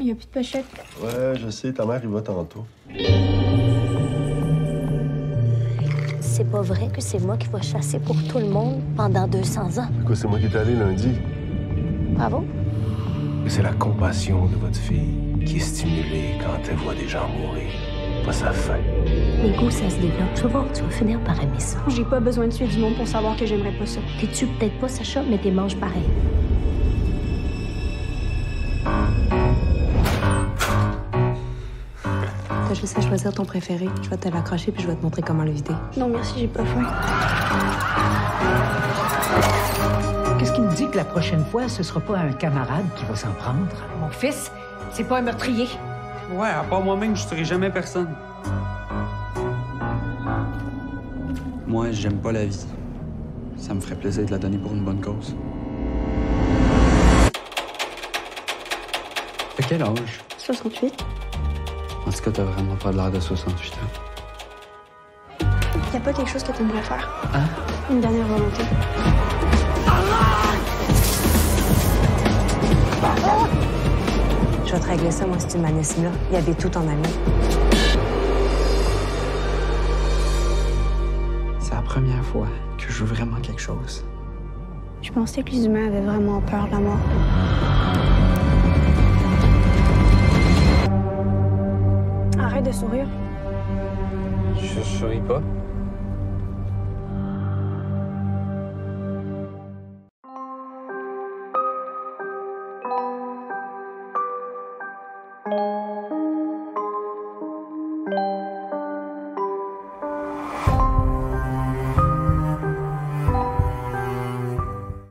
Il n'y a plus de pochette. Ouais, je sais, ta mère, il va tantôt. C'est pas vrai que c'est moi qui vais chasser pour tout le monde pendant 200 ans. C'est moi qui est allé lundi. Bravo. C'est la compassion de votre fille qui est stimulée quand elle voit des gens mourir. Pas sa faim. Les goûts, ça se développe. Tu vas voir, tu vas finir par aimer ça. J'ai pas besoin de tuer du monde pour savoir que j'aimerais pas ça. T'es tu peut-être pas Sacha, mais t'es manges pareil. T'as juste à choisir ton préféré? Je vais te l'accrocher puis je vais te montrer comment le vider. Non, merci, j'ai pas faim. Qu'est-ce qui me dit que la prochaine fois, ce sera pas un camarade qui va s'en prendre? Mon fils, c'est pas un meurtrier. Ouais, à part moi-même, je tuerai jamais personne. Moi, j'aime pas la vie. Ça me ferait plaisir de la donner pour une bonne cause. T'as quel âge? 68. En tout cas, t'as vraiment pas l'air de 68 ans? Y a pas quelque chose que t'aimerais faire? Hein? Une dernière volonté. Je vais te régler ça, moi, cet humanisme-là. Il y avait tout en ami. C'est la première fois que je veux vraiment quelque chose. Je pensais que les humains avaient vraiment peur de la mort. Arrête de sourire. Je souris pas.